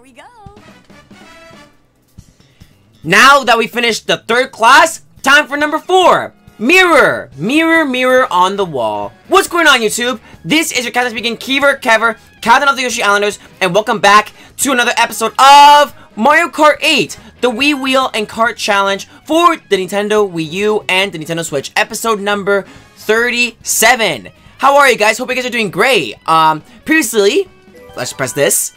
Here we go. Now that we finished the third class, time for number four. Mirror, mirror, mirror on the wall. What's going on, YouTube? This is your captain speaking, Keever Kever, captain of the Yoshi Islanders, and welcome back to another episode of Mario Kart 8, the Wii Wheel and Kart Challenge for the Nintendo Wii U and the Nintendo Switch, episode number 37. How are you guys? Hope you guys are doing great. Um, previously, let's press this.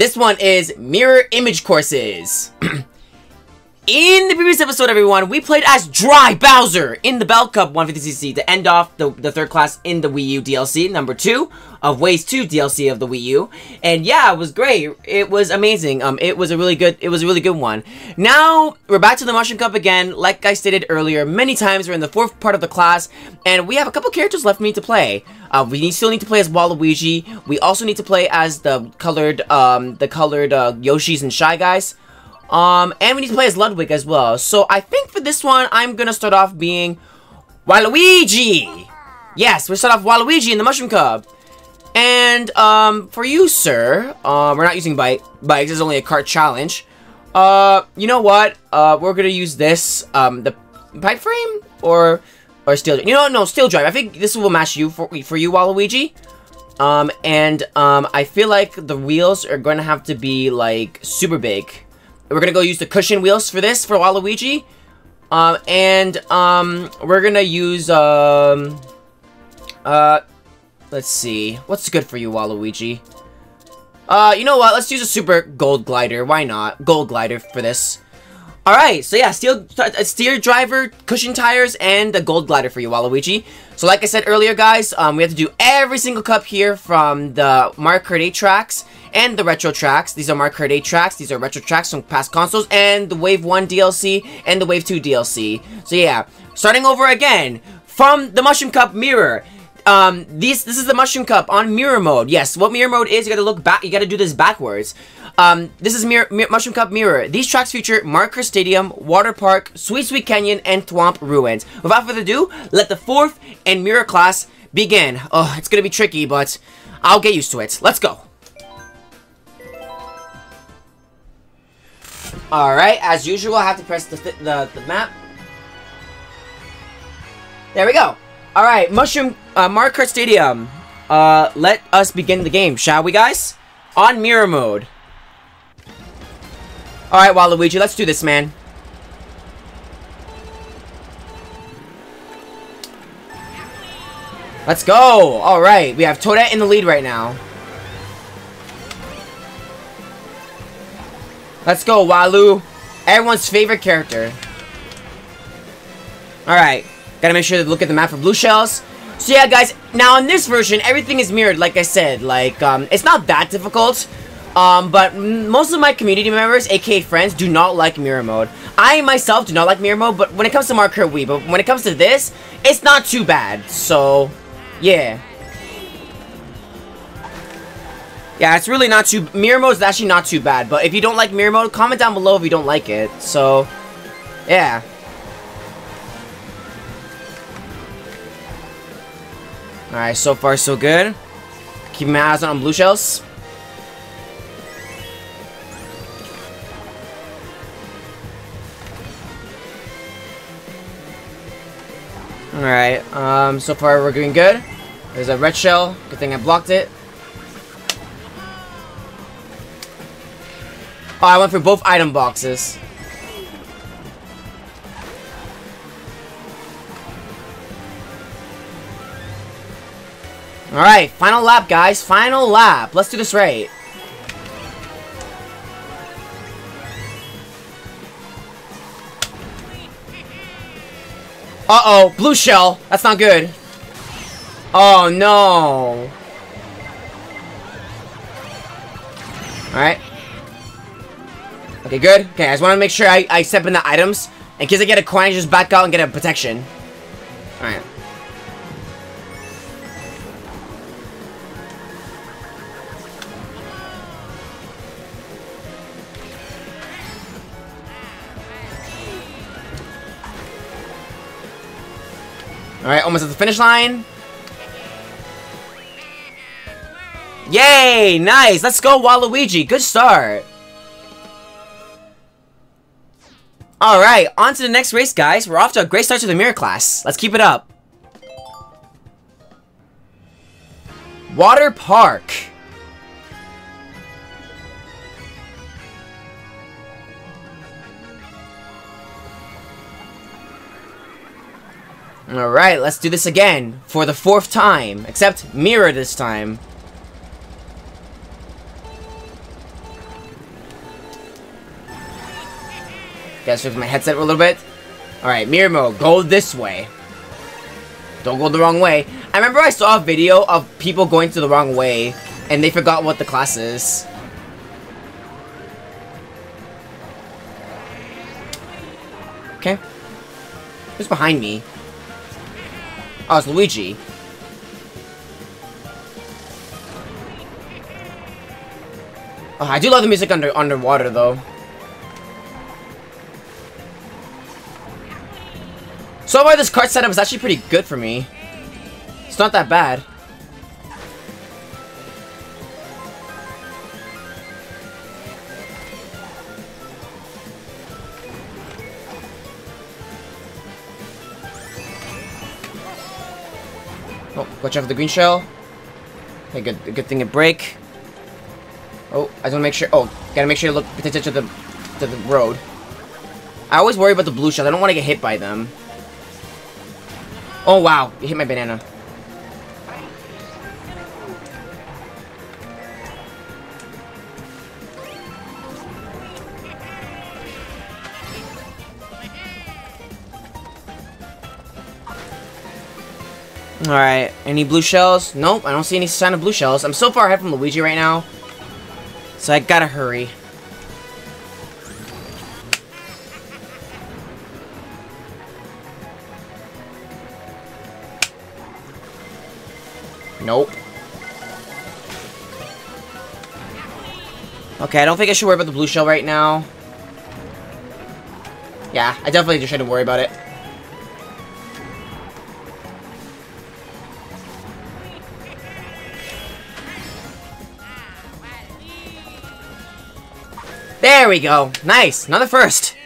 This one is Mirror Image Courses. In the previous episode, everyone, we played as Dry Bowser in the Bell Cup 150cc to end off the, the third class in the Wii U DLC, number two of Wave 2 DLC of the Wii U. And yeah, it was great. It was amazing. Um, it was a really good, it was a really good one. Now, we're back to the Mushroom Cup again. Like I stated earlier, many times we're in the fourth part of the class, and we have a couple characters left for me to play. Uh, we need, still need to play as Waluigi. We also need to play as the colored, um, the colored, uh, Yoshis and Shy Guys. Um, and we need to play as Ludwig as well. So I think for this one, I'm gonna start off being Waluigi. Yes, we start off Waluigi in the Mushroom Cup. And, um, for you, sir, um, we're not using bike. Bikes is only a cart challenge. Uh, you know what? Uh, we're gonna use this, um, the pipe frame? Or, or steel You know, no, steel drive. I think this will match you for, for you, Waluigi. Um, and, um, I feel like the wheels are gonna have to be, like, super big. We're gonna go use the cushion wheels for this, for Waluigi. Um, and, um, we're gonna use, um, uh, let's see. What's good for you, Waluigi? Uh, you know what? Let's use a super gold glider. Why not? Gold glider for this. Alright, so yeah, steel, uh, steel driver, cushion tires, and the gold glider for you, Waluigi. So like I said earlier, guys, um, we have to do every single cup here from the Mario Kart 8 tracks and the retro tracks. These are Mario Kart 8 tracks. These are retro tracks from past consoles and the Wave 1 DLC and the Wave 2 DLC. So yeah, starting over again from the Mushroom Cup mirror. Um, these, this is the Mushroom Cup on mirror mode. Yes, what mirror mode is, you gotta look back, you gotta do this backwards. Um, this is mirror, Mushroom Cup Mirror. These tracks feature Mario Kart Stadium, Water Park, Sweet Sweet Canyon, and Thwomp Ruins. Without further ado, let the fourth and mirror class begin. Oh, it's gonna be tricky, but I'll get used to it. Let's go. Alright, as usual, I have to press the, the, the map. There we go. Alright, Mushroom, uh, Mario Kart Stadium. Uh, let us begin the game, shall we, guys? On mirror mode. Alright, Waluigi, let's do this, man. Let's go! Alright, we have Toadette in the lead right now. Let's go, Walu. Everyone's favorite character. Alright. Gotta make sure to look at the map for blue shells. So yeah, guys, now in this version, everything is mirrored, like I said. Like, um, it's not that difficult. Um, but most of my community members, aka friends, do not like mirror mode. I myself do not like mirror mode, but when it comes to Mario Kart Wii, but when it comes to this, it's not too bad. So, yeah. Yeah, it's really not too... Mirror mode is actually not too bad. But if you don't like mirror mode, comment down below if you don't like it. So, yeah. Alright, so far so good. Keep my eyes on blue shells. Alright, um, so far we're doing good. There's a red shell. Good thing I blocked it. Oh, I went for both item boxes. Alright, final lap, guys. Final lap. Let's do this right. Uh-oh, blue shell. That's not good. Oh, no. Alright. Okay, good. Okay, I just want to make sure I, I step in the items. In case I get a coin, I just back out and get a protection. Alright. Alright, almost at the finish line. Yay! Nice! Let's go, Waluigi! Good start! Alright, on to the next race, guys. We're off to a great start to the mirror class. Let's keep it up. Water Park. Alright, let's do this again. For the fourth time. Except mirror this time. Gotta switch my headset a little bit. Alright, mirror mode. Go this way. Don't go the wrong way. I remember I saw a video of people going to the wrong way. And they forgot what the class is. Okay. Who's behind me? Oh, it's Luigi. Oh, I do love the music under underwater, though. So far, this cart setup is actually pretty good for me. It's not that bad. Watch out for the green shell. Okay, good. Good thing it break. Oh, I just want to make sure. Oh, gotta make sure you look attention to the to the road. I always worry about the blue shells. I don't want to get hit by them. Oh wow, you hit my banana. Alright, any blue shells? Nope, I don't see any sign of blue shells. I'm so far ahead from Luigi right now. So I gotta hurry. Nope. Okay, I don't think I should worry about the blue shell right now. Yeah, I definitely just shouldn't worry about it. There we go. Nice. Another first.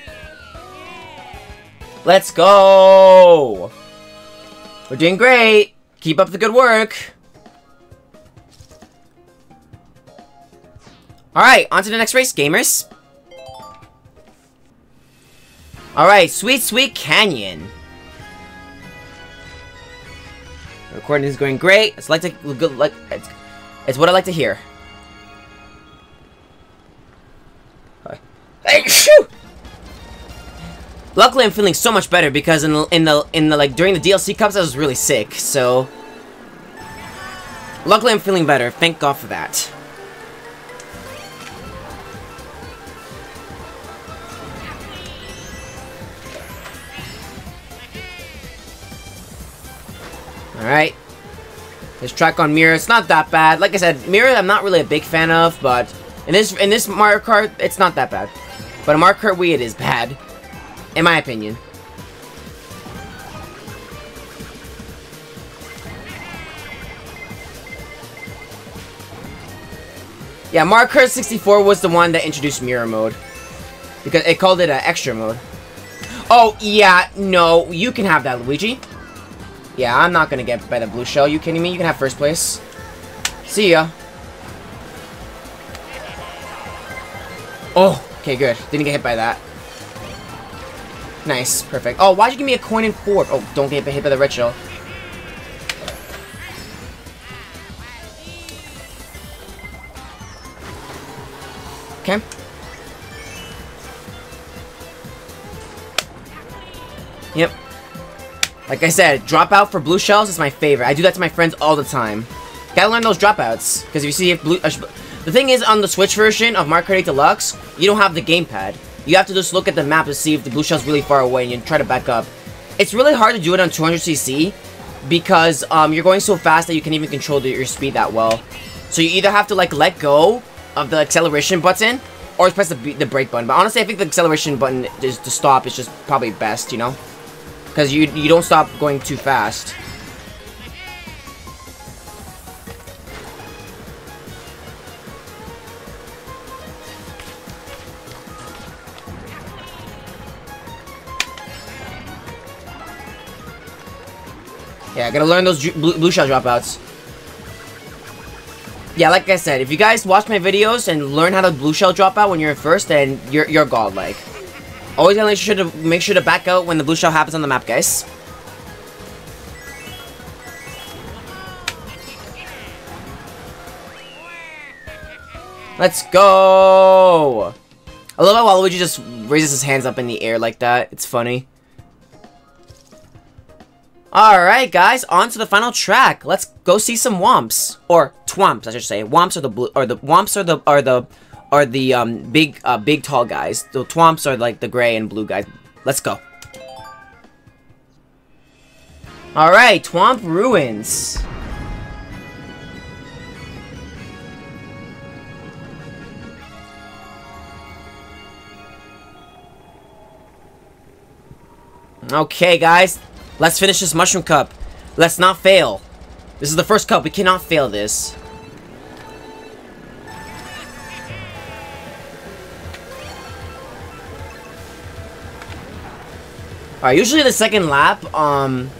Let's go. We're doing great. Keep up the good work. Alright, on to the next race, gamers. Alright, Sweet Sweet Canyon. recording is going great. It's like to good like it's, it's what I like to hear. Hey, shoo! Luckily, I'm feeling so much better because in the, in the in the like during the DLC cups, I was really sick. So, luckily, I'm feeling better. Thank God for that. Alright. This track on Mirror, it's not that bad. Like I said, Mirror I'm not really a big fan of, but in this in this Mario Kart, it's not that bad. But Mario Kart Wii, it is bad. In my opinion. Yeah, Mario Kart 64 was the one that introduced Mirror Mode. Because it called it an extra mode. Oh, yeah, no, you can have that, Luigi. Yeah, I'm not gonna get by the blue shell. You kidding me? You can have first place. See ya. Oh, okay, good. Didn't get hit by that. Nice, perfect. Oh, why'd you give me a coin and four? Oh, don't get hit by the shell. Okay. Yep. Like I said, dropout for blue shells is my favorite. I do that to my friends all the time. Gotta learn those dropouts. Because if you see if blue... Uh, the thing is, on the Switch version of Mario Kart 8 Deluxe, you don't have the gamepad. You have to just look at the map to see if the blue shell's really far away and you try to back up. It's really hard to do it on 200cc because um, you're going so fast that you can't even control the, your speed that well. So you either have to like let go of the acceleration button or press the, the brake button. But honestly, I think the acceleration button is to stop is just probably best, you know? Because you, you don't stop going too fast. Gotta learn those blue, blue shell dropouts. Yeah, like I said, if you guys watch my videos and learn how to blue shell drop out when you're in first, then you're you're godlike. Always gotta make sure to make sure to back out when the blue shell happens on the map, guys. Let's go! I love how Waluigi just raises his hands up in the air like that. It's funny. Alright, guys, on to the final track. Let's go see some Whomps. Or Thwomps, I should say. Whomps are the blue or the Whomps are the are the are the um big uh big tall guys. The Thwomps are like the gray and blue guys. Let's go. Alright, Thwomp Ruins. Okay, guys. Let's finish this Mushroom Cup. Let's not fail. This is the first cup. We cannot fail this. Alright, usually the second lap, um,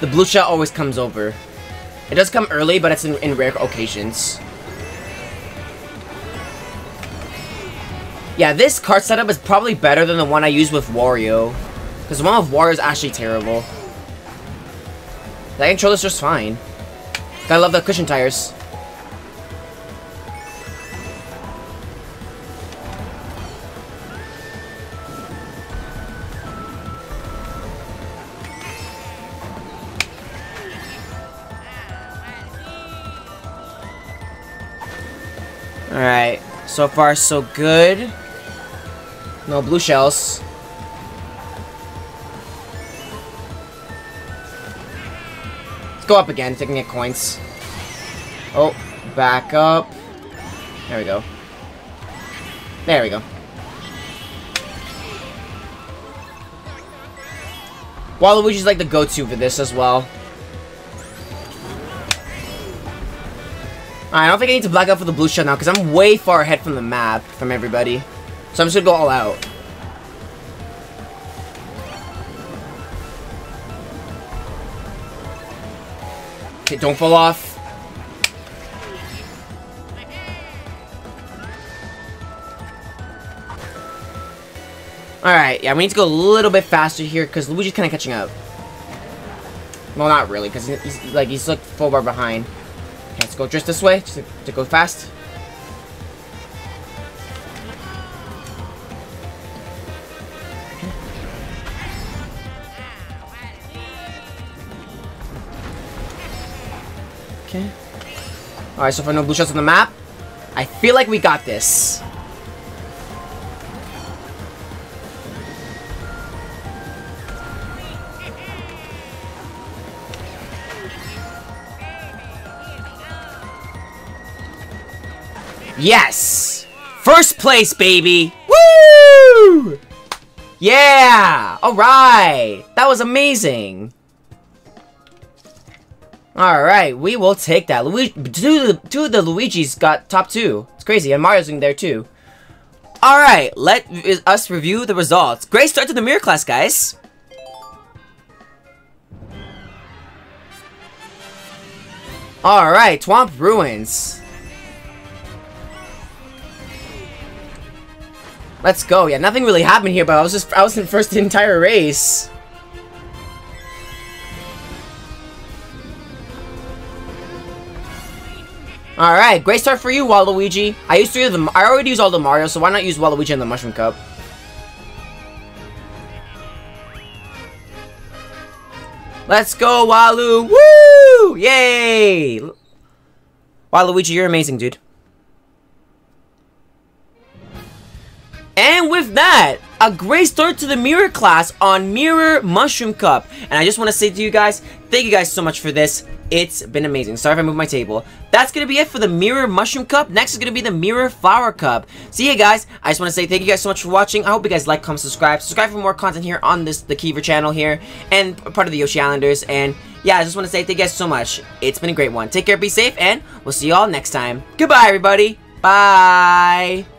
the blue shell always comes over. It does come early, but it's in, in rare occasions. Yeah, this cart setup is probably better than the one I used with Wario. Because the one with Wario is actually terrible. That controller's just fine. I love the cushion tires. Alright, so far so good. No blue shells. Go up again, taking get coins. Oh, back up. There we go. There we go. Waluigi's like the go-to for this as well. I don't think I need to black out for the blue shell now, because I'm way far ahead from the map, from everybody. So I'm just gonna go all out. Okay, don't fall off. Alright, yeah, we need to go a little bit faster here because Luigi's kind of catching up. Well, not really, because he's, like he's like full bar behind. Okay, let's go just this way, just to, to go fast. Alright, so for no blue shells on the map, I feel like we got this. Yes! First place, baby! Woo! Yeah! Alright! That was amazing! Alright, we will take that. Luigi, two, of the, two of the Luigi's got top two. It's crazy, and Mario's in there too. Alright, let us review the results. Great start to the mirror class, guys. Alright, Thwomp Ruins. Let's go. Yeah, nothing really happened here, but I was just I was in first the entire race. Alright, great start for you, Waluigi. I used to use the I already use all the Mario, so why not use Waluigi in the Mushroom Cup? Let's go, Walu! Woo! Yay! Waluigi, you're amazing, dude. And with that, a great start to the Mirror class on Mirror Mushroom Cup. And I just want to say to you guys, thank you guys so much for this. It's been amazing. Sorry if I moved my table. That's going to be it for the Mirror Mushroom Cup. Next is going to be the Mirror Flower Cup. See you guys. I just want to say thank you guys so much for watching. I hope you guys like, comment, subscribe. Subscribe for more content here on this the Kiever channel here. And part of the Yoshi Islanders. And yeah, I just want to say thank you guys so much. It's been a great one. Take care, be safe, and we'll see you all next time. Goodbye, everybody. Bye.